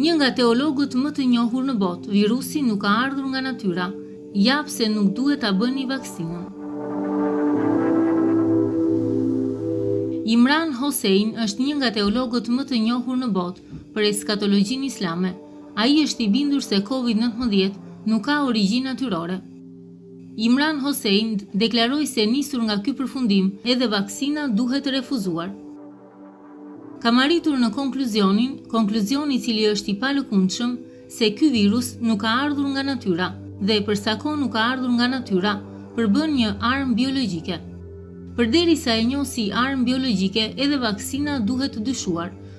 Një nga teologët më të njohur në botë, virusi nuk ka ardhur nga natyra, ja pse nuk duhet ta bëni vaksinën. Imran Hosein është një nga teologët më të njohur në botë për eskatologjinë islame. Ai është i bindur se Covid-19 nuk ka origjinë natyrore. Imran Hosein deklaroi se nisur nga ky përfundim, edhe vaksina duhet refuzuar. Kam arritur në konkluzionin, konkluzion i cili është i palëkundshëm, se ky virus nuk ka ardhur nga natyra dhe për sa kohë nuk ka ardhur nga natyra, përbën një armë biologjike. Përderisa e njoh si armë biologjike edhe vaksina duhet dyshuar,